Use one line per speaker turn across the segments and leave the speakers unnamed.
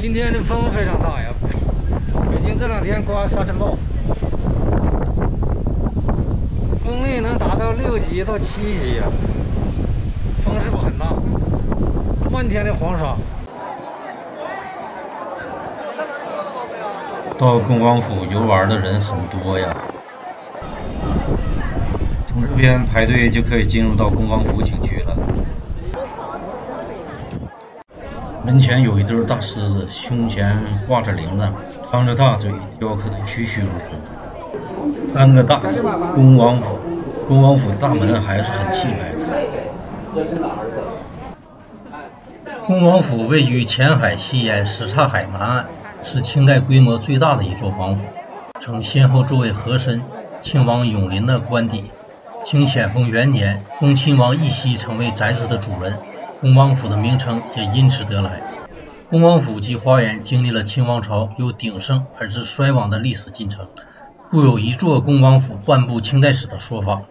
今天的风非常大呀，北京这两天刮沙尘暴，风力能达到六级到七级呀，风是不很大，漫天的黄沙。
到恭王府游玩的人很多呀，从这边排队就可以进入到恭王府景区了。门前有一对大狮子，胸前挂着铃铛，张着大嘴，雕刻的栩栩如生。三个大字“恭王府”，恭王府大门还是很气派的。恭王府位于前海西沿什刹海南岸。是清代规模最大的一座王府，曾先后作为和珅、亲王永临的官邸。清咸丰元年，恭亲王奕熙成为宅子的主人，恭王府的名称也因此得来。恭王府及花园经历了清王朝由鼎盛而至衰亡的历史进程，故有一座恭王府半部清代史的说法。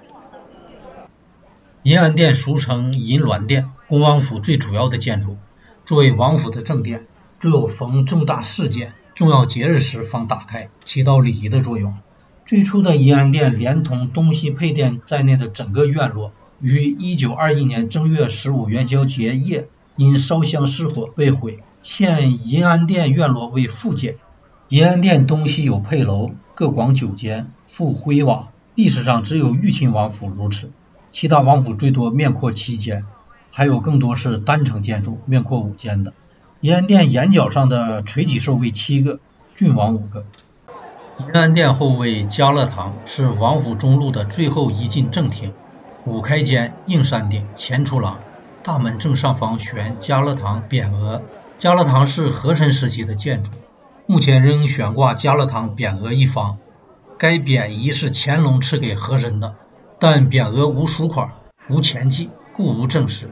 银安殿俗称银銮殿，恭王府最主要的建筑，作为王府的正殿。只有逢重大事件、重要节日时方打开，起到礼仪的作用。最初的银安殿连同东西配殿在内的整个院落，于1921年正月十五元宵节夜因烧香失火被毁，现银安殿院落为复建。银安殿东西有配楼，各广九间，覆灰瓦。历史上只有裕亲王府如此，其他王府最多面阔七间，还有更多是单层建筑，面阔五间的。银安殿檐角上的垂脊兽为七个，郡王五个。银安殿后为嘉乐堂，是王府中路的最后一进正厅，五开间，硬山顶，前出廊，大门正上方悬嘉乐堂匾额。嘉乐堂是和珅时期的建筑，目前仍悬挂嘉乐堂匾额一方。该匾疑是乾隆赐给和珅的，但匾额无署款，无前记，故无证实。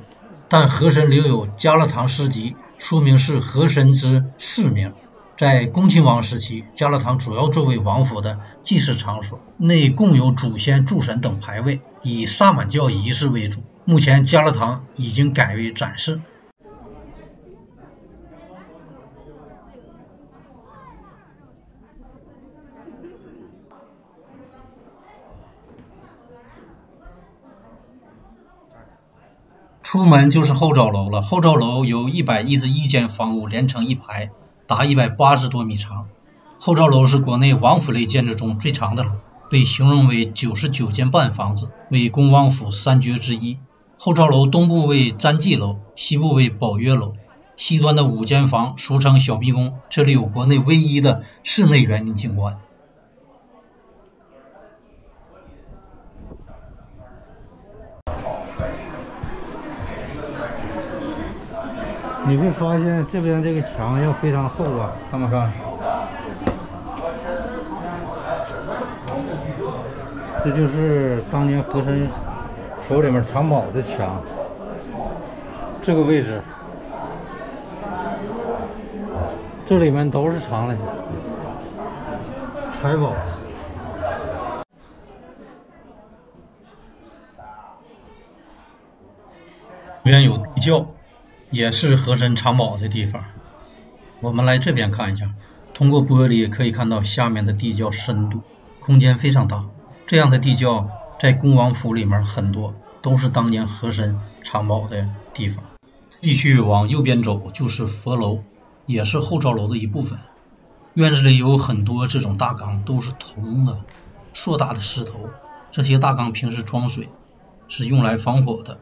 但和珅留有嘉乐堂诗集。说明是和珅之世名。在恭亲王时期，嘉乐堂主要作为王府的祭祀场所，内共有祖先、诸神等牌位，以萨满教仪式为主。目前嘉乐堂已经改为展示。出门就是后罩楼了。后罩楼由一百一十一间房屋连成一排，达一百八十多米长。后罩楼是国内王府类建筑中最长的楼，被形容为九十九间半房子，为恭王府三绝之一。后罩楼东部为詹记楼，西部为宝约楼。西端的五间房俗称小迷宫，这里有国内唯一的室内园林景观。
你会发现这边这个墙要非常厚啊，看没看？这就是当年和珅手里面藏宝的墙，这个位置，这里面都是藏的财宝。
这边有地窖。也是和珅藏宝的地方。我们来这边看一下，通过玻璃可以看到下面的地窖深度，空间非常大。这样的地窖在恭王府里面很多，都是当年和珅藏宝的地方。继续往右边走就是佛楼，也是后赵楼的一部分。院子里有很多这种大缸，都是铜的，硕大的石头。这些大缸平时装水，是用来防火的。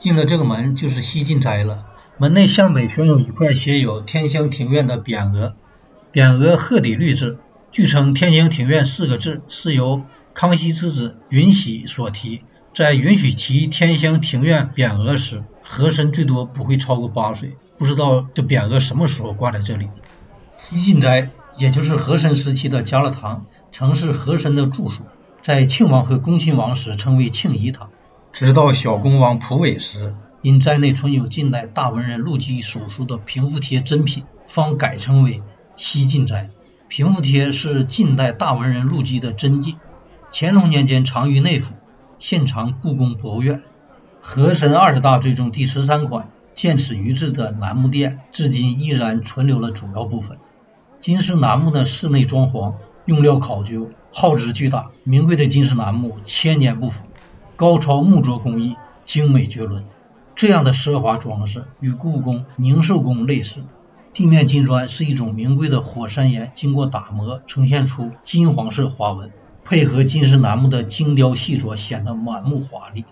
进了这个门就是西进斋了。门内向北悬有一块写有“天香庭院”的匾额，匾额褐底绿字。据称“天香庭院”四个字是由康熙之子允禧所题。在允许提“天香庭院”匾额时，和珅最多不会超过八岁。不知道这匾额什么时候挂在这里。西进斋也就是和珅时期的嘉乐堂，曾是和珅的住所，在庆王和恭亲王时称为庆仪堂。直到小恭王溥伟时，因斋内存有近代大文人陆机手书的平复帖珍品，方改称为西晋斋。平复帖是近代大文人陆机的真迹，乾隆年间藏于内府，现藏故宫博物院。和珅二十大罪中第十三款，剑齿鱼制的楠木殿，至今依然存留了主要部分。金石楠木的室内装潢用料考究，耗资巨大，名贵的金石楠木千年不腐，高超木作工艺精美绝伦。这样的奢华装饰与故宫宁寿宫类似。地面金砖是一种名贵的火山岩，经过打磨呈现出金黄色花纹，配合金石楠木的精雕细琢，显得满目华丽。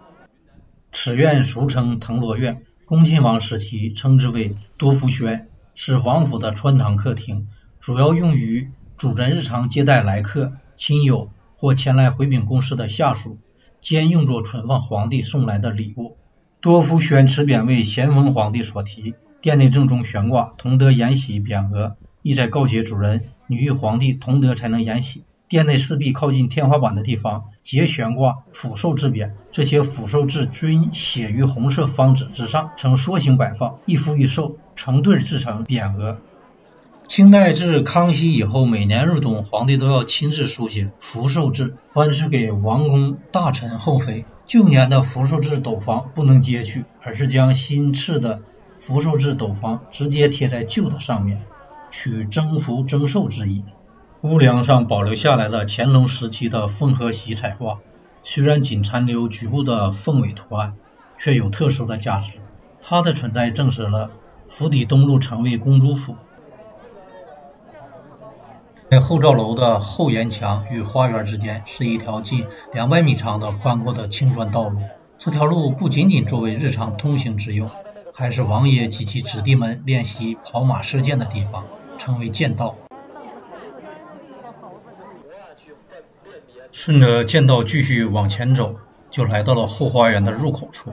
此院俗称藤萝院，恭亲王时期称之为多福轩，是王府的穿堂客厅，主要用于主人日常接待来客、亲友或前来回禀公事的下属，兼用作存放皇帝送来的礼物。多福轩此匾为咸丰皇帝所题。殿内正中悬挂“同德延禧”匾额，意在告诫主人，女与皇帝同德才能延禧。殿内四壁靠近天花板的地方，皆悬挂福寿字匾，这些福寿字均写于红色方纸之上，呈梭形摆放，一福一寿，成对制成匾额。清代至康熙以后，每年入冬，皇帝都要亲自书写福寿字，颁赐给王公大臣后妃。旧年的福寿字斗方不能揭去，而是将新赐的。福寿字斗方直接贴在旧的上面，取增福增寿之意。屋梁上保留下来的乾隆时期的凤和玺彩画，虽然仅残留局部的凤尾图案，却有特殊的价值。它的存在证实了府邸东路成为公主府。在后赵楼的后檐墙与花园之间，是一条近两百米长的宽阔的青砖道路。这条路不仅仅作为日常通行之用。还是王爷及其子弟们练习跑马射箭的地方，称为剑道。顺着剑道继续往前走，就来到了后花园的入口处。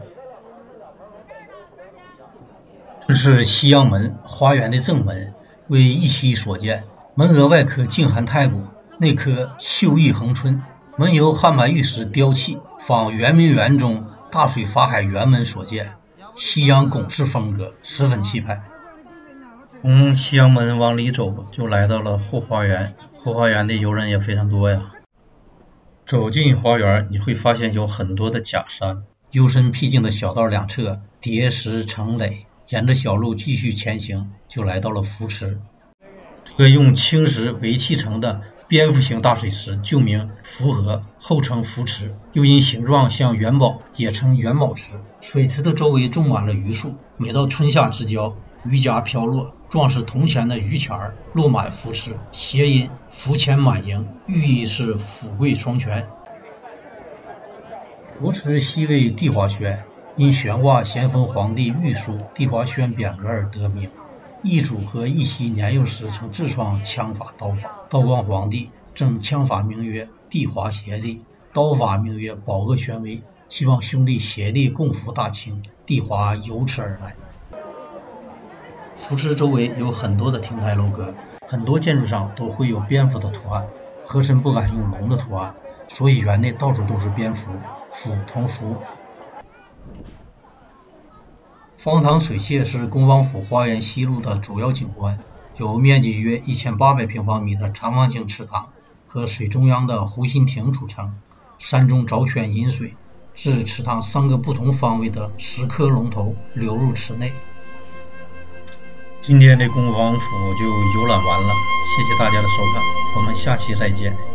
这是西洋门，花园的正门，为一期所建。门额外刻静含太古，内刻秀逸恒春。门由汉白玉石雕砌，仿圆明园中大水法海圆门所建。西洋拱式风格十分气派。从西洋门往里走，就来到了后花园。后花园的游人也非常多呀。走进花园，你会发现有很多的假山，幽深僻静的小道两侧叠石成垒。沿着小路继续前行，就来到了浮池。这个用青石围砌成的。蝙蝠形大水池旧名福河，后称福池，又因形状像元宝，也称元宝池。水池的周围种满了榆树，每到春夏之交，榆荚飘落，状似铜钱的榆钱儿落满福池，谐音福钱满盈，寓意是富贵双全。福池西为帝华轩，因悬挂咸丰皇帝御书帝华轩匾额而得名。义主和义熙年幼时曾自创枪法刀法，道光皇帝赠枪法名曰帝华协力，刀法名曰保鄂宣威，希望兄弟协力共扶大清，帝华由此而来。福池周围有很多的亭台楼阁，很多建筑上都会有蝙蝠的图案，和珅不敢用龙的图案，所以园内到处都是蝙蝠，斧同福。方塘水榭是恭王府花园西路的主要景观，有面积约一千八百平方米的长方形池塘和水中央的湖心亭组成。山中凿泉引水，自池塘三个不同方位的石刻龙头流入池内。今天的恭王府就游览完了，谢谢大家的收看，我们下期再见。